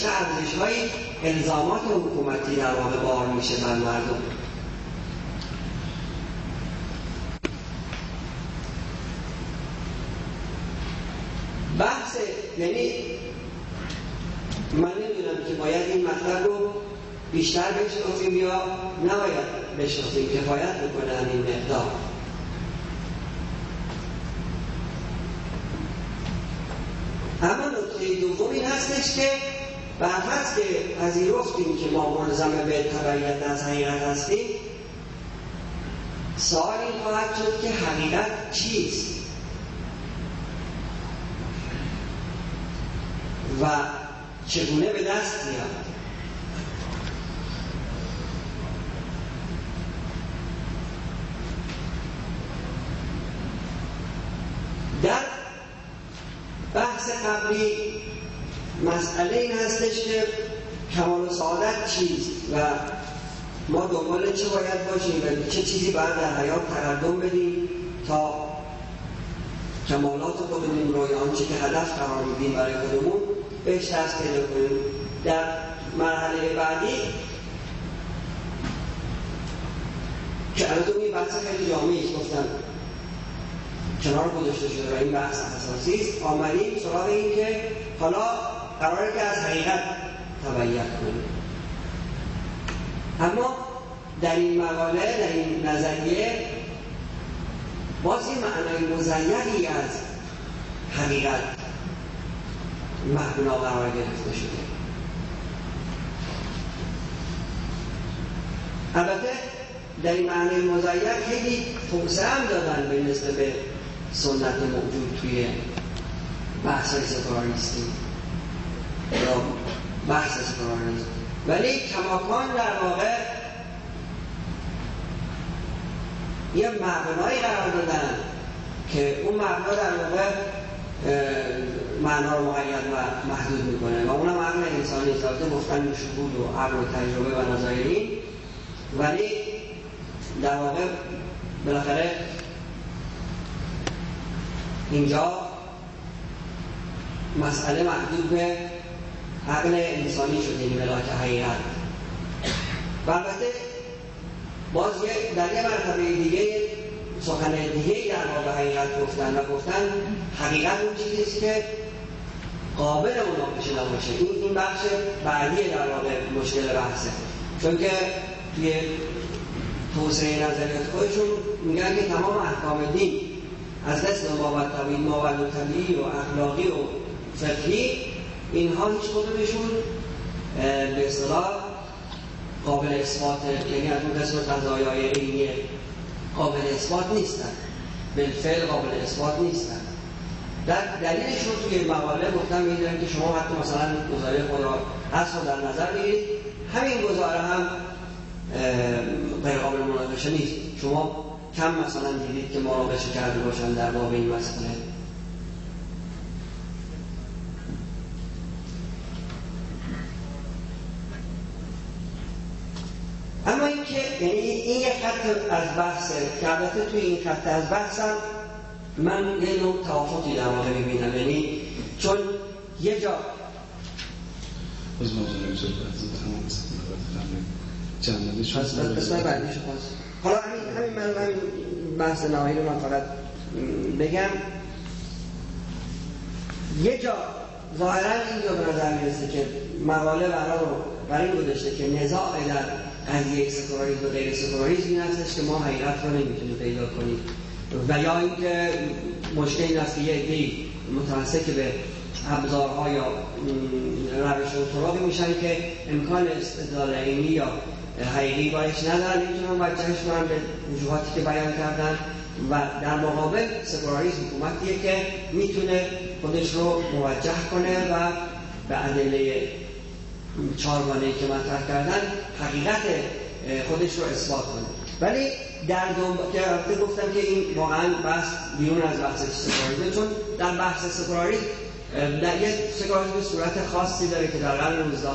چه ارزش های الزامات حکومتی در واقع بار میشه بر مردم؟ بحث یعنی من نمی‌دونم که باید این مطلب رو بیشتر بشناسیم یا نباید بشناسیم کفایت بکنه این مقدار. اما نکته دوم این هستش که برفت که پذیرفتیم که ما ملزم به تبعیت از حقیقت هستیم سوال این خواهد شد که حقیقت چیست؟ و چگونه به دست میاد؟ در بحث قبلی مسئله این هستش که کمال و سعادت چیست و ما دنبال چه باید باشیم و چه چیزی باید در حیات تقدم بدیم تا کمالات خودمون رو یا آنچه که هدف قرار میدیم برای خودمون بهش دست پیدا کنیم. در مرحله بعدی که البته این بحث خیلی جامعی گفتم. کنار گذاشته شده و این بحث اساسی است. آمدیم سراغ این که حالا قراره که از حقیقت تبعیت کنیم اما در این مقاله در این نظریه باز این معنای مزیدی از حقیقت مبنا قرار گرفته شده. البته در این معنی مزید خیلی توسعه هم دادن به نسبت به سنت موجود توی بحث های سکولاریستی یا بحث سکولاریسم ولی کماکان در واقع یه مبنایی قرار دادن که اون مبنا در واقع معنا رو مقید و محدود می‌کنه. و اونم عقل انسانی سازه گفتن به شهود و عقل و تجربه و نظایرین ولی در واقع بالاخره اینجا مسئله محدود به عقل انسانی شده این ملاک حقیقت. و البته باز در یه مرتبه دیگه سخن دیگه در واقع حقیقت گفتن و گفتن حقیقت اون چیزیست که قابل مناقشه نباشه. این این بخش بعدی در واقع مشکل بحثه. چون که توی توسعه نظریات خودشون میگن که تمام احکام دین از دست ما طبیعی ما و اخلاقی و فقهی اینها هیچ کدومشون به اصطلاح قابل اثبات یعنی از اون قسم قضایای عینی قابل اثبات نیستن. بالفعل قابل اثبات نیستن. در دلیلش رو توی مقاله گفتم می‌دونم که شما حتی مثلا گزاره خود را اصلا در نظر بگیرید همین گزاره هم غیر قابل مناقشه نیست. شما کم مثلا دیدید که مناقشه کرده باشن در باب این مسئله. اینکه یعنی این یک خط از بحثه. که البته توی این خط از بحثم من یه نوع توافقی در واقع می‌بینم. یعنی چون یه جا حالا همین همین من همین بحث نهایی رو من فقط بگم. یه جا ظاهرا اینجا به نظر می‌رسه که مقاله برای رو برای این گذاشته که نزاع در قضیه سکولاریسم و غیر سکولاریسم این هستش که ما حقیقت رو نمی‌تونیم پیدا کنیم. و یا اینکه مشکل این است که یه عده‌ای متمسک به ابزارها یا روش و طرقی میشن که امکان استدلال عینی یا حقیقی بایش ندارن می‌تونن وجهش کنن به وجوهاتی که بیان کردن و در مقابل سکولاریسم حکومتیه که می‌تونه خودش رو موجه کنه و به ادله چارگانه که مطرح کردن حقیقت خودش رو اثبات کنه. ولی در که گفتم که این واقعا بحث بیرون از بحث سکولاریسم چون در بحث سکولاریسم در یک سکولاریسم صورت خاصی داره که در قرن 19